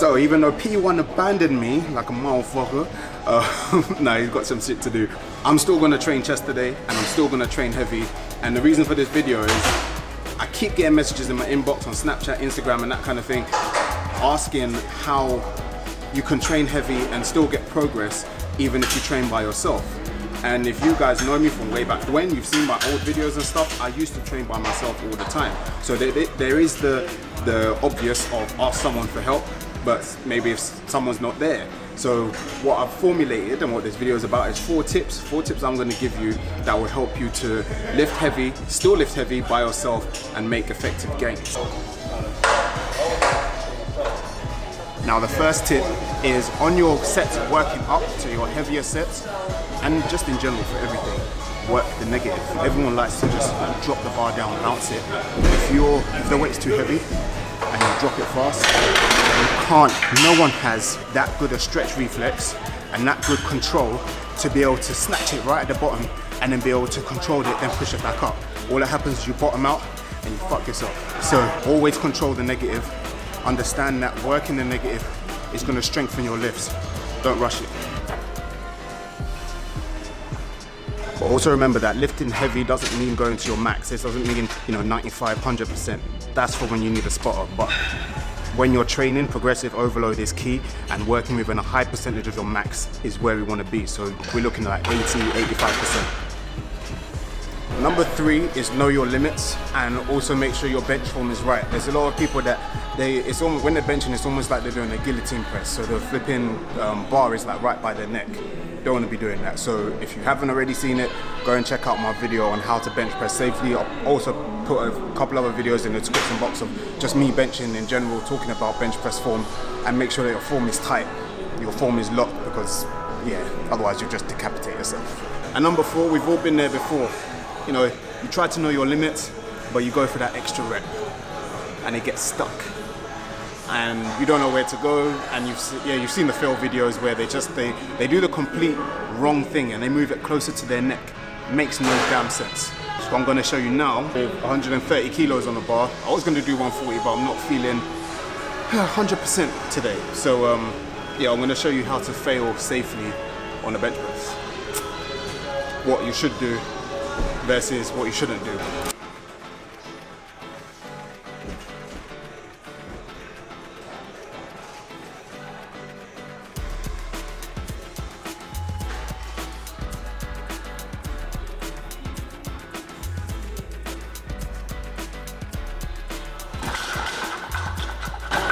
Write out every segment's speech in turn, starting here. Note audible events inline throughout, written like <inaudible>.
So even though P1 abandoned me like a motherfucker, uh, <laughs> nah, he's got some shit to do. I'm still gonna train chest today and I'm still gonna train heavy. And the reason for this video is I keep getting messages in my inbox on Snapchat, Instagram and that kind of thing, asking how you can train heavy and still get progress even if you train by yourself. And if you guys know me from way back when, you've seen my old videos and stuff, I used to train by myself all the time. So there, there is the, the obvious of ask someone for help, but maybe if someone's not there. So what I've formulated and what this video is about is four tips, four tips I'm gonna give you that will help you to lift heavy, still lift heavy by yourself and make effective gains. Now the first tip is on your sets working up to your heavier sets and just in general for everything, work the negative. Everyone likes to just drop the bar down, bounce it. If you're if the weight's too heavy drop it fast, you can't, no one has that good a stretch reflex and that good control to be able to snatch it right at the bottom and then be able to control it, then push it back up. All that happens is you bottom out and you fuck yourself. So always control the negative understand that working the negative is going to strengthen your lifts. Don't rush it. But also remember that lifting heavy doesn't mean going to your max. This doesn't mean, you know, 95, 100%. That's for when you need a spotter. But when you're training, progressive overload is key and working within a high percentage of your max is where we want to be. So we're looking at 80, 85%. Number three is know your limits and also make sure your bench form is right. There's a lot of people that they, it's almost, when they're benching, it's almost like they're doing a guillotine press. So the flipping um, bar is like right by their neck. Don't want to be doing that. So if you haven't already seen it, go and check out my video on how to bench press safely. I'll also put a couple other videos in the description box of just me benching in general, talking about bench press form and make sure that your form is tight, your form is locked because yeah, otherwise you'll just decapitate yourself. And number four, we've all been there before you know, you try to know your limits, but you go for that extra rep and it gets stuck. And you don't know where to go, and you've yeah you've seen the fail videos where they just they they do the complete wrong thing and they move it closer to their neck. Makes no damn sense. So I'm gonna show you now with 130 kilos on the bar. I was gonna do 140, but I'm not feeling 100% today. So um, yeah, I'm gonna show you how to fail safely on a bench press. What you should do versus what you shouldn't do.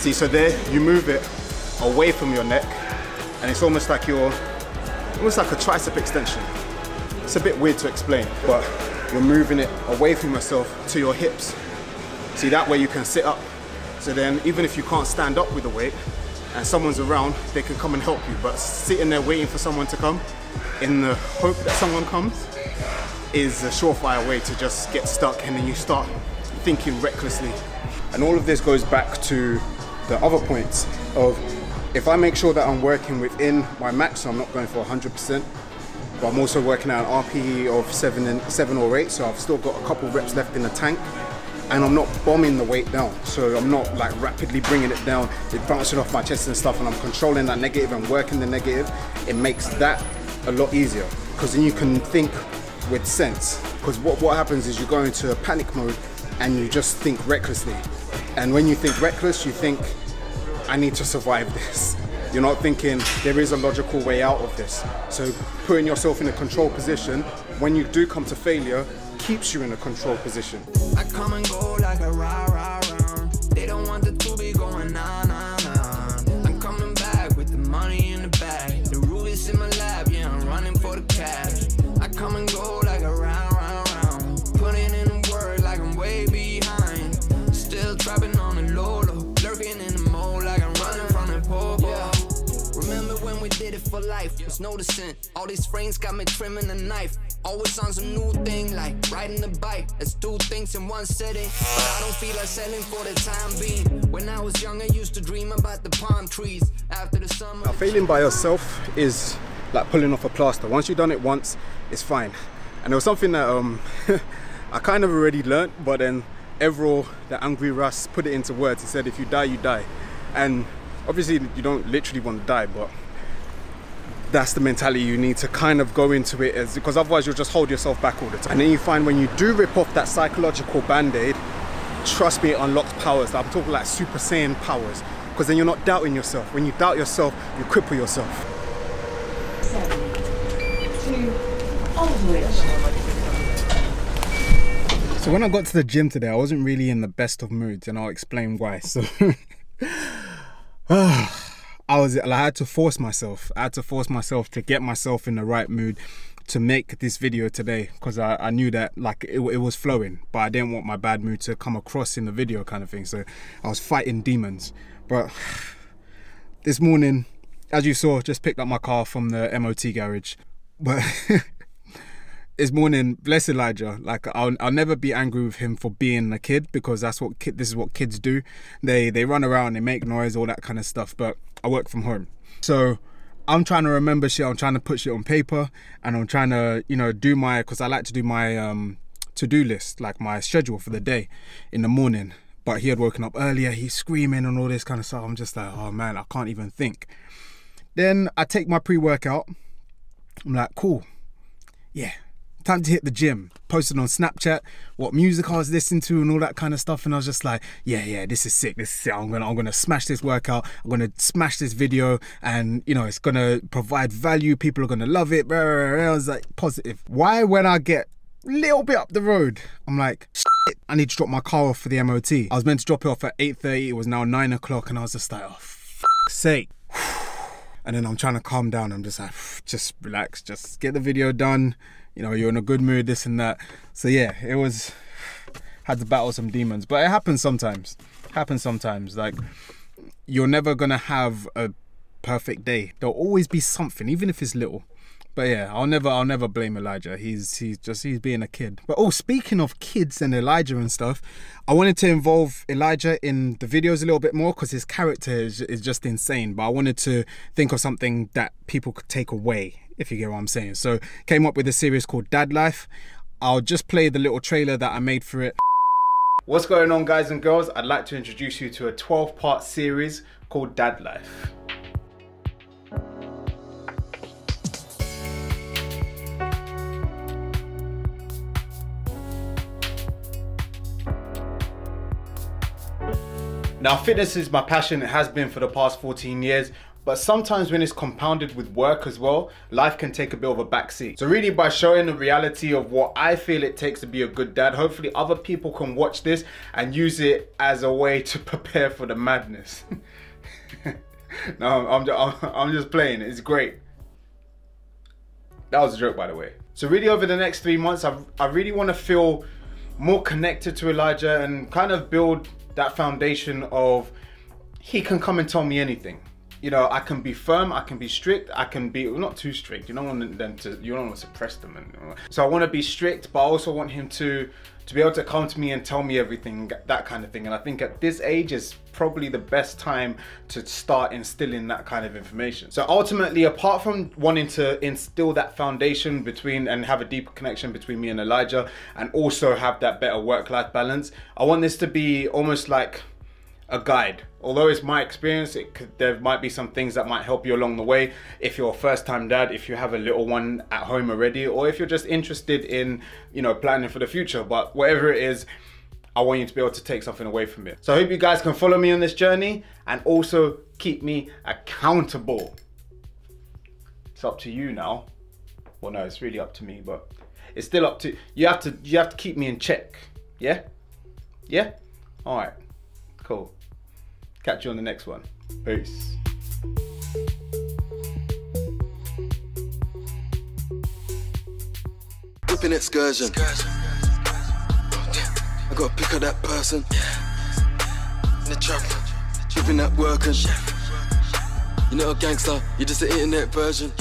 See, so there you move it away from your neck and it's almost like you're, almost like a tricep extension. It's a bit weird to explain, but you're moving it away from yourself to your hips. See, that way you can sit up. So then even if you can't stand up with the weight and someone's around, they can come and help you. But sitting there waiting for someone to come in the hope that someone comes is a surefire way to just get stuck and then you start thinking recklessly. And all of this goes back to the other points of if I make sure that I'm working within my max, so I'm not going for 100%, but I'm also working at an RPE of seven and seven or eight, so I've still got a couple reps left in the tank. And I'm not bombing the weight down, so I'm not like rapidly bringing it down, it bouncing off my chest and stuff, and I'm controlling that negative and working the negative. It makes that a lot easier because then you can think with sense. Because what, what happens is you go into a panic mode and you just think recklessly. And when you think reckless, you think, I need to survive <laughs> this. You're not thinking there is a logical way out of this. So putting yourself in a control position when you do come to failure keeps you in a control position. It for life? Was noticing all these frames got me trimming a knife. Always on some new thing like riding the bike. Let's do things in one setting. But I don't feel like selling for the time being. When I was young, I used to dream about the palm trees. After the summer. Now, failing by yourself is like pulling off a plaster. Once you've done it once, it's fine. And there was something that um, <laughs> I kind of already learned, but then Evro, the angry Russ, put it into words. He said, if you die, you die. And Obviously, you don't literally want to die, but that's the mentality you need to kind of go into it as because otherwise you'll just hold yourself back all the time. And then you find when you do rip off that psychological band-aid, trust me, it unlocks powers. I'm talking like Super Saiyan powers. Because then you're not doubting yourself. When you doubt yourself, you cripple yourself. So when I got to the gym today, I wasn't really in the best of moods and I'll explain why. So <sighs> <sighs> <sighs> I was I had to force myself. I had to force myself to get myself in the right mood to make this video today because I, I, knew that like it, it, was flowing but I didn't want my bad mood to come across in the video kind of thing so I was fighting demons but <sighs> this morning as you saw just picked up my car from the MOT garage but <laughs> this morning, bless Elijah. Like I'll, I'll never be angry with him for being a kid because that's what kid, this is what kids do. They they run around, they make noise, all that kind of stuff. But I work from home, so I'm trying to remember shit. I'm trying to put shit on paper, and I'm trying to you know do my because I like to do my um, to do list, like my schedule for the day in the morning. But he had woken up earlier. He's screaming and all this kind of stuff. I'm just like, oh man, I can't even think. Then I take my pre-workout. I'm like, cool. Yeah, time to hit the gym. Posted on Snapchat what music I was listening to and all that kind of stuff. And I was just like, yeah, yeah, this is sick. This is sick. I'm gonna I'm gonna smash this workout. I'm gonna smash this video and you know it's gonna provide value. People are gonna love it. I was like positive. Why when I get a little bit up the road, I'm like, I need to drop my car off for the MOT. I was meant to drop it off at 8.30. It was now 9 o'clock and I was just like, oh, sake. <sighs> And then I'm trying to calm down. I'm just like, <sighs> just relax, just get the video done you know you're in a good mood this and that. So yeah it was had to battle some demons but it happens sometimes. It happens sometimes. Like you're never gonna have a perfect day. There'll always be something even if it's little. But yeah i'll never i'll never blame elijah. He's he's just he's being a kid. But oh speaking of kids and elijah and stuff i wanted to involve elijah in the videos a little bit more because his character is, is just insane. But i wanted to think of something that people could take away if you get what I'm saying. So came up with a series called Dad Life. I'll just play the little trailer that I made for it. What's going on guys and girls? I'd like to introduce you to a 12 part series called Dad Life. Now fitness is my passion, it has been for the past 14 years, but sometimes when it's compounded with work as well, life can take a bit of a backseat. So really by showing the reality of what I feel it takes to be a good dad, hopefully other people can watch this and use it as a way to <laughs> prepare for the madness. <laughs> no, I'm, I'm, I'm just playing, it's great. That was a joke by the way. So really over the next three months, I, I really wanna feel more connected to Elijah and kind of build that foundation of he can come and tell me anything you know, I can be firm, I can be strict, I can be well, not too strict. You don't want them to, you don't want to suppress them. And, so I want to be strict, but I also want him to to be able to come to me and tell me everything, that kind of thing. And I think at this age is probably the best time to start instilling that kind of information. So ultimately, apart from wanting to instill that foundation between and have a deeper connection between me and Elijah, and also have that better work-life balance, I want this to be almost like a guide. Although it's my experience, it could, there might be some things that might help you along the way. If you're a first time dad, if you have a little one at home already, or if you're just interested in, you know, planning for the future. But whatever it is, I want you to be able to take something away from it. So I hope you guys can follow me on this journey and also keep me accountable. It's up to you now. Well, no, it's really up to me, but it's still up to you. Have to you have to keep me in check. Yeah, yeah. All right, cool. Catch you on the next one. Peace. Whipping excursion. I gotta pick up that person. In the trap, dripping that working. You know a gangster, you're just an internet version.